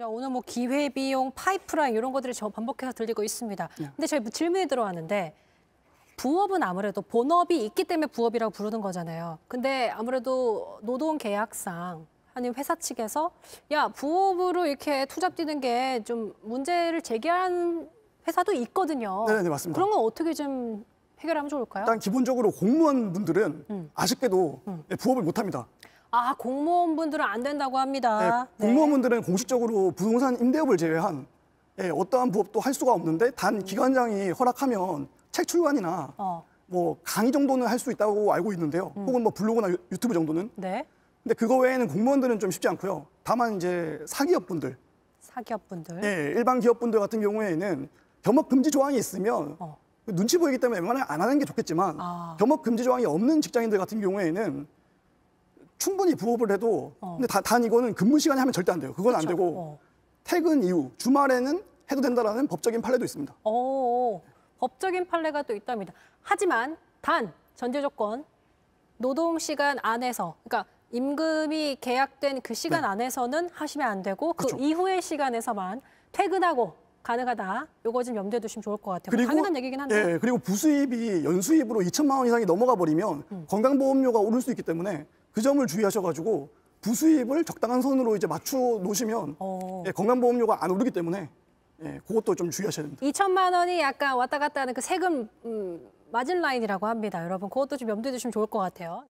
야, 오늘 뭐 기회비용, 파이프라인 이런 것들이 저 반복해서 들리고 있습니다. 네. 근데 저희 질문이 들어왔는데 부업은 아무래도 본업이 있기 때문에 부업이라고 부르는 거잖아요. 근데 아무래도 노동 계약상 아니면 회사 측에서 야 부업으로 이렇게 투잡 뛰는 게 좀 문제를 제기한 회사도 있거든요. 네, 네, 맞습니다. 그런 건 어떻게 좀 해결하면 좋을까요? 일단 기본적으로 공무원분들은 음. 아쉽게도 네, 부업을 못합니다. 아 공무원분들은 안 된다고 합니다. 네, 공무원분들은 공식적으로 부동산 임대업을 제외한 예, 어떠한 부업도 할 수가 없는데 단 기관장이 허락하면 책 출간이나 어, 뭐 강의 정도는 할 수 있다고 알고 있는데요. 혹은 뭐 블로그나 유- 유튜브 정도는. 네. 근데 그거 외에는 공무원들은 좀 쉽지 않고요. 다만 이제 사기업분들, 사기업분들. 예, 일반 기업분들 같은 경우에는 겸업 금지 조항이 있으면 어. 눈치 보이기 때문에 웬만하면 안 하는 게 좋겠지만 아. 겸업 금지 조항이 없는 직장인들 같은 경우에는 충분히 부업을 해도 어. 근데 다, 단 이거는 근무 시간에 하면 절대 안 돼요. 그건 안 그쵸? 되고 어. 퇴근 이후 주말에는 해도 된다라는 법적인 판례도 있습니다. 오, 법적인 판례가 또 있답니다. 하지만 단 전제 조건 노동 시간 안에서 그러니까 임금이 계약된 그 시간 안에서는 하시면 안 되고 그 네. 그쵸. 이후의 시간에서만 퇴근하고 가능하다. 요거 좀 염두에 두시면 좋을 것 같아요. 당연한 얘기긴 한데. 예, 그리고 부수입이 연수입으로 2천만 원 이상이 넘어가 버리면 음. 건강보험료가 오를 수 있기 때문에 그 점을 주의하셔가지고 부수입을 적당한 선으로 이제 맞춰 놓으시면 어. 예, 건강보험료가 안 오르기 때문에 예, 그것도 좀 주의하셔야 됩니다. 2천만 원이 약간 왔다 갔다 하는 그 세금 음, 마진 라인이라고 합니다. 여러분 그것도 좀 염두에 두시면 좋을 것 같아요.